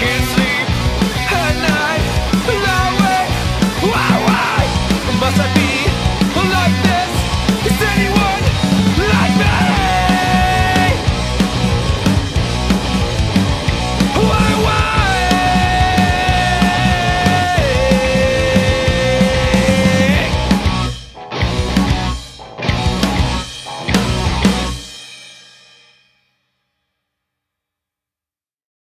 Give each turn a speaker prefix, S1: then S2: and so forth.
S1: can't sleep.